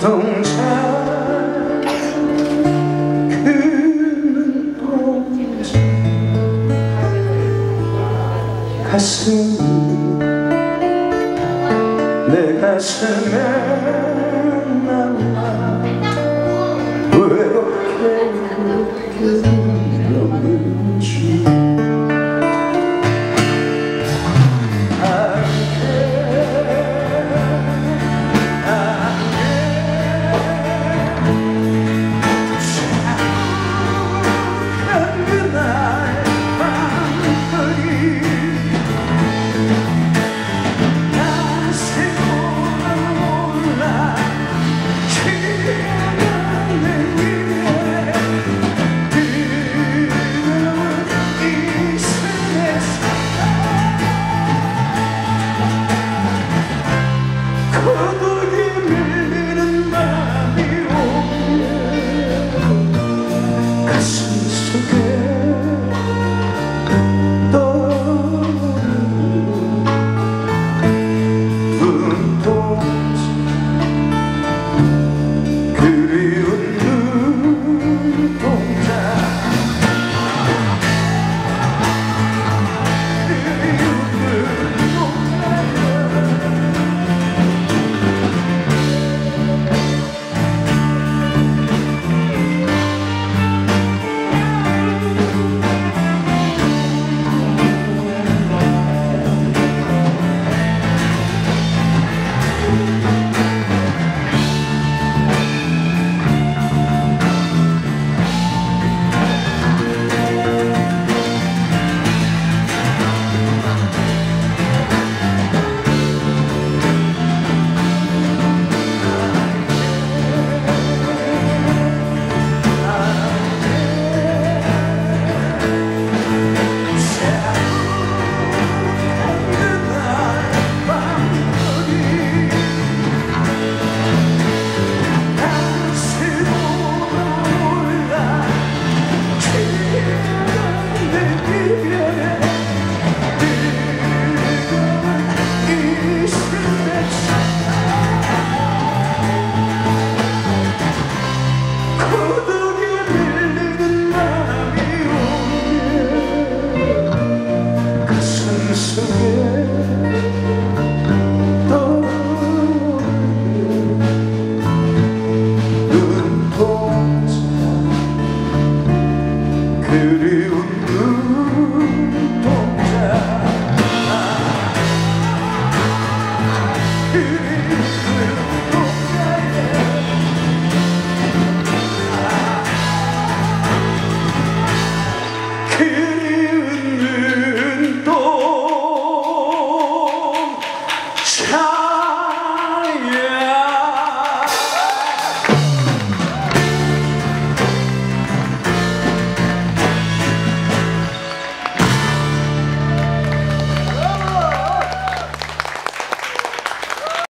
동자 그 눈동자 가슴 내 가슴에